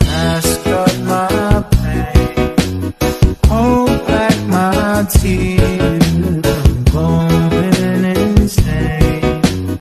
Mask up my pain. Tears.